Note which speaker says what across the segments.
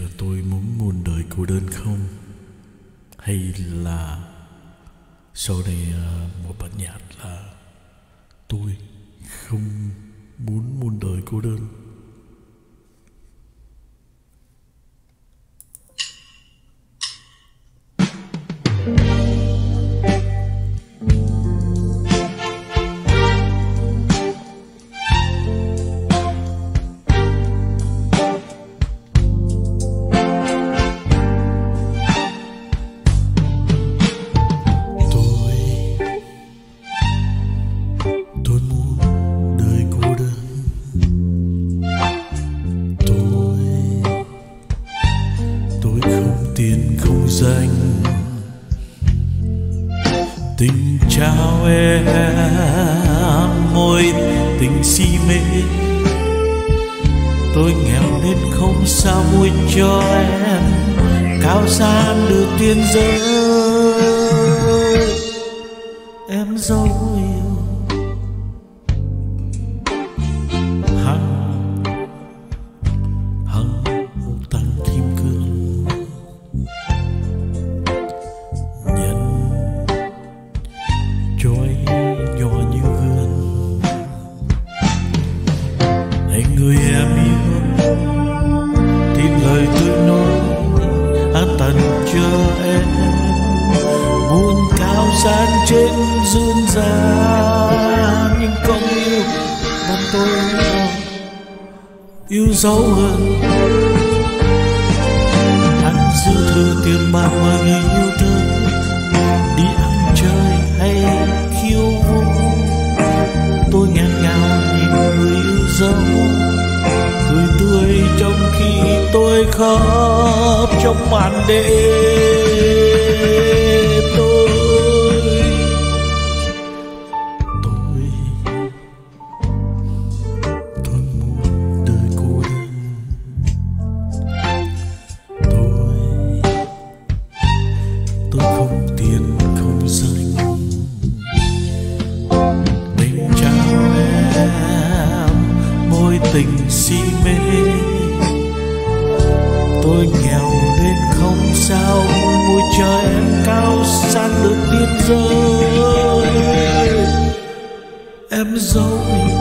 Speaker 1: là tôi muốn muôn đời cô đơn không? Hay là sau này à, một bản nhạc là tôi không muốn muôn đời cô đơn? Tình trao em môi, tình si mê. Tôi nghèo nên không sao vui cho em, cao sang được tiên giới. Em dấu cho em muôn cao gian trên dương gian, nhưng không yêu bằng tôi yêu dấu hơn. Anh dư thừa tiền bạc mà người yêu thương. Đi ăn chơi hay khiêu vũ. Tôi ngàn ngào nhìn người yêu dấu. Cười tươi trong khi tôi khóc trong màn đêm. Tôi nghèo nên không sao vui cho em cao sang được tiên giới em dấu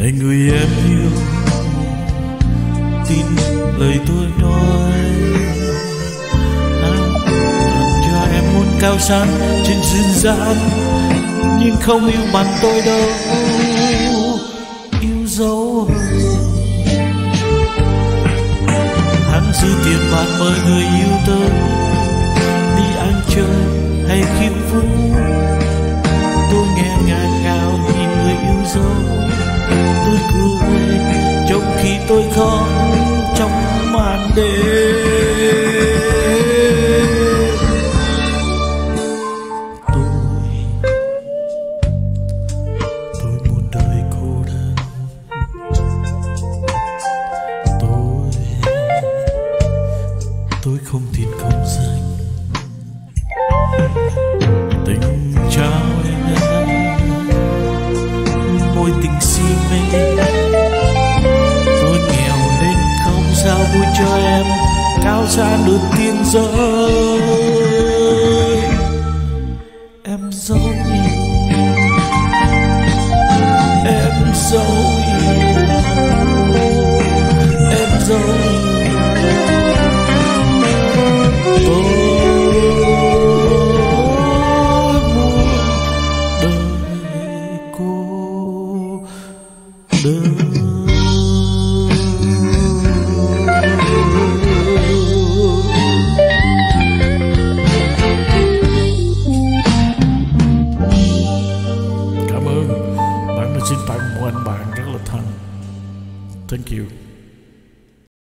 Speaker 1: này người em yêu, tin lời tôi nói. Anh làm cho em muốn cao sang trên dương gian, nhưng không yêu bằng tôi đâu. Yêu dấu hắn dư tiền bạc mời người yêu. Tôi khóc trong màn đêm. Tôi tôi muốn đời cô đơn. Tôi tôi không tin không danh. Tình trao em, môi tình si mê sao vui cho em, cao xa được tiên giới. Em dấu em dấu em dấu yêu. Tôi đời cô đời you.